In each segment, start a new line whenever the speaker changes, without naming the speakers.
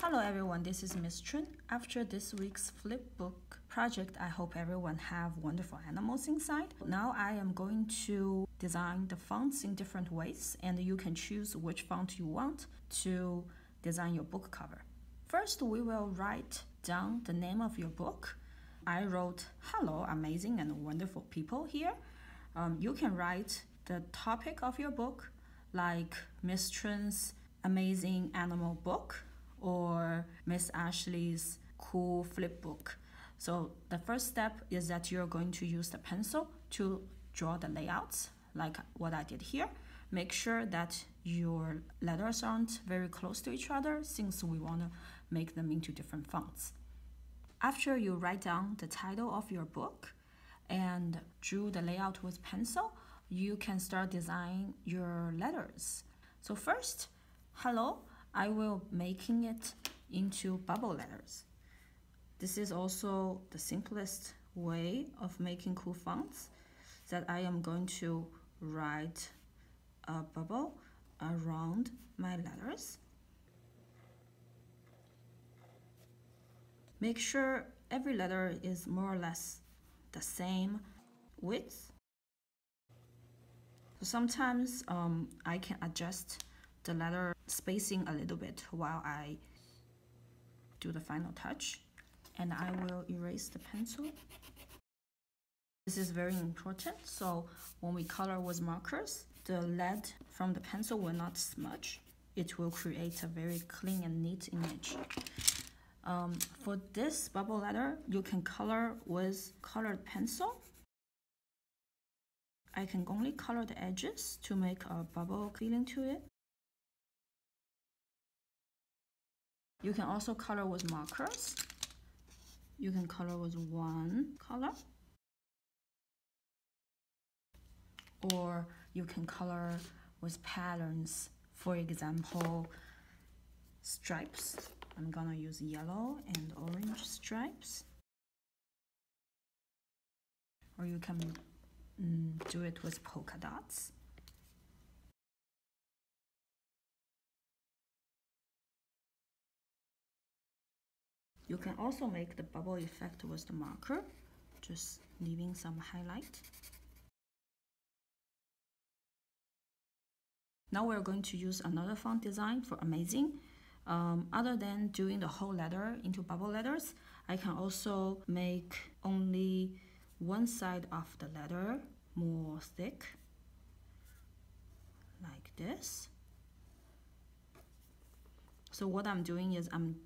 Hello everyone, this is Miss Chun. After this week's flipbook project, I hope everyone have wonderful animals inside. Now I am going to design the fonts in different ways and you can choose which font you want to design your book cover. First, we will write down the name of your book. I wrote hello amazing and wonderful people here. Um, you can write the topic of your book like Miss Chun's amazing animal book or Miss Ashley's cool flip book. So the first step is that you're going to use the pencil to draw the layouts like what I did here. Make sure that your letters aren't very close to each other since we want to make them into different fonts. After you write down the title of your book and drew the layout with pencil, you can start designing your letters. So first, hello I will making it into bubble letters. This is also the simplest way of making cool fonts that I am going to write a bubble around my letters. Make sure every letter is more or less the same width. So sometimes um, I can adjust the letter spacing a little bit while I do the final touch and I will erase the pencil. This is very important so when we color with markers the lead from the pencil will not smudge. It will create a very clean and neat image. Um, for this bubble letter, you can color with colored pencil. I can only color the edges to make a bubble feeling to it. You can also color with markers. You can color with one color. Or you can color with patterns. For example, stripes. I'm gonna use yellow and orange stripes. Or you can mm, do it with polka dots. You can also make the bubble effect with the marker, just leaving some highlight. Now we're going to use another font design for Amazing. Um, other than doing the whole letter into bubble letters, I can also make only one side of the letter more thick, like this. So what I'm doing is I'm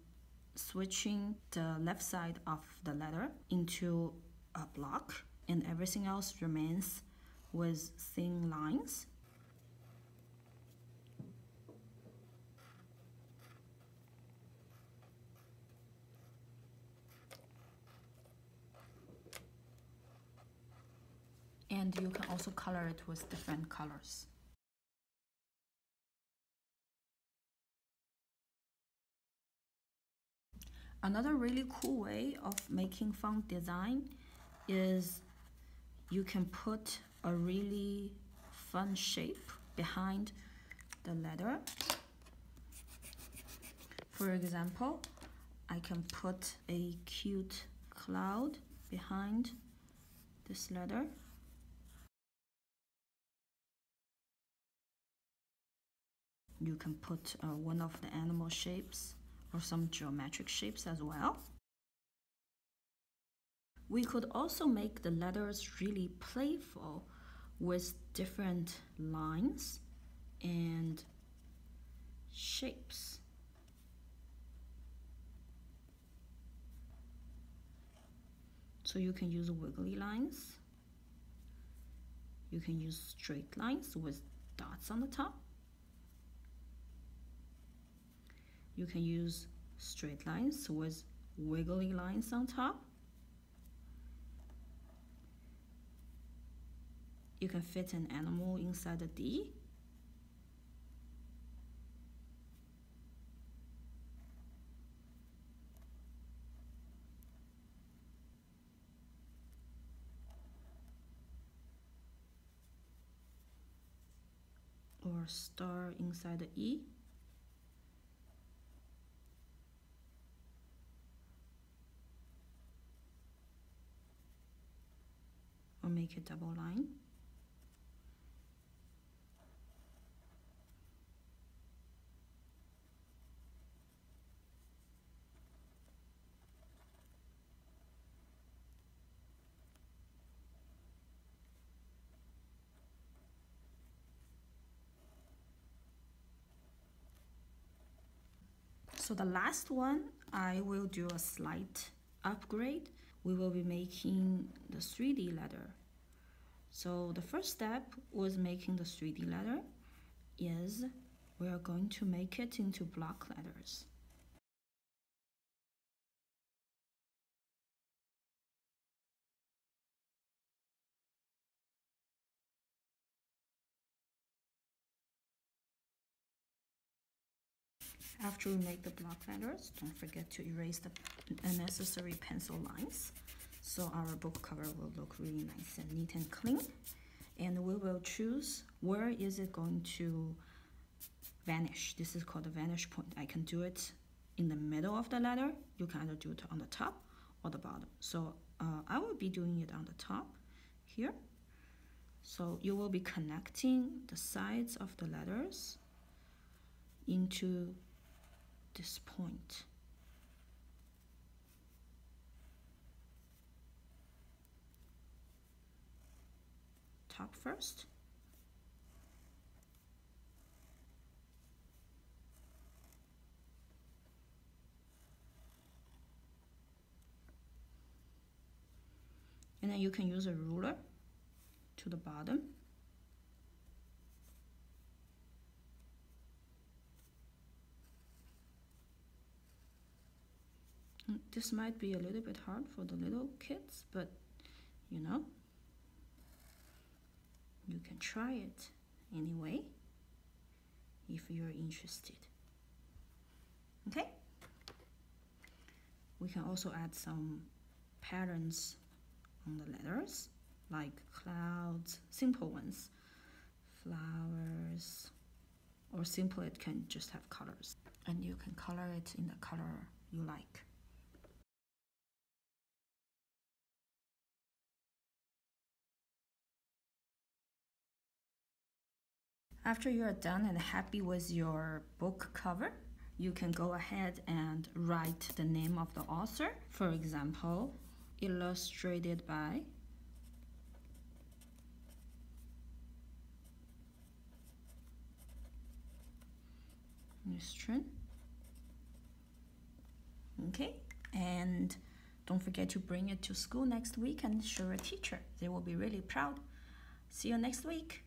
switching the left side of the letter into a block and everything else remains with thin lines. And you can also color it with different colors. Another really cool way of making font design is you can put a really fun shape behind the letter. For example, I can put a cute cloud behind this letter. You can put uh, one of the animal shapes or some geometric shapes as well. We could also make the letters really playful with different lines and shapes. So you can use wiggly lines. You can use straight lines with dots on the top. You can use straight lines with wiggly lines on top. You can fit an animal inside the D. or star inside the E. make a double line. So the last one, I will do a slight upgrade. We will be making the 3D letter. So the first step was making the 3D letter is we are going to make it into block letters. After we make the block letters, don't forget to erase the unnecessary pencil lines. So our book cover will look really nice and neat and clean. And we will choose where is it going to vanish. This is called the vanish point. I can do it in the middle of the letter. You can either do it on the top or the bottom. So uh, I will be doing it on the top here. So you will be connecting the sides of the letters into this point. Top first. And then you can use a ruler to the bottom this might be a little bit hard for the little kids but you know you can try it anyway if you're interested. Okay? We can also add some patterns on the letters like clouds simple ones flowers or simple it can just have colors. And you can color it in the color you like After you are done and happy with your book cover, you can go ahead and write the name of the author. For example, illustrated by Miss Chun. Okay, and don't forget to bring it to school next week and show a teacher. They will be really proud. See you next week.